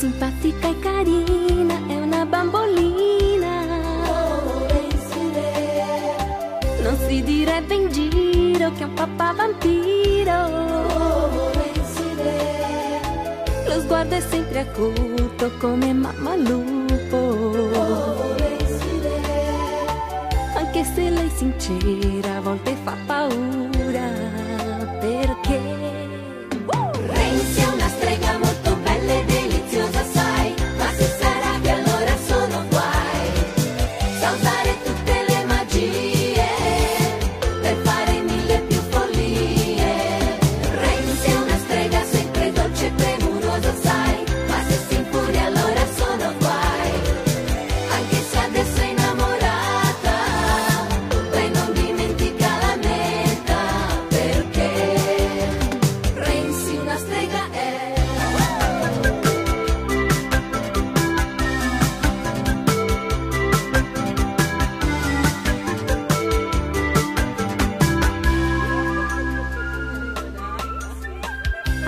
simpatica e carina, è una bambolina. Non si direbbe in giro che è un papà vampiro. Lo sguardo è sempre acuto come mamma lupo. Anche se lei sincera, a volte fa paura.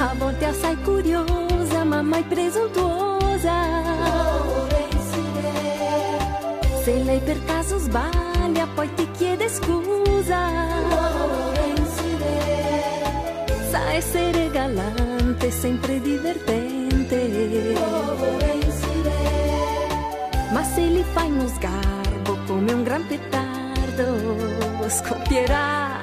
A volte assai curiosa, ma mai presuntuosa. Se lei per caso sbaglia, poi ti chiede scusa. Sa essere galante, sempre divertente. Ma se li fai uno sgarbo come un gran petardo, scoppierà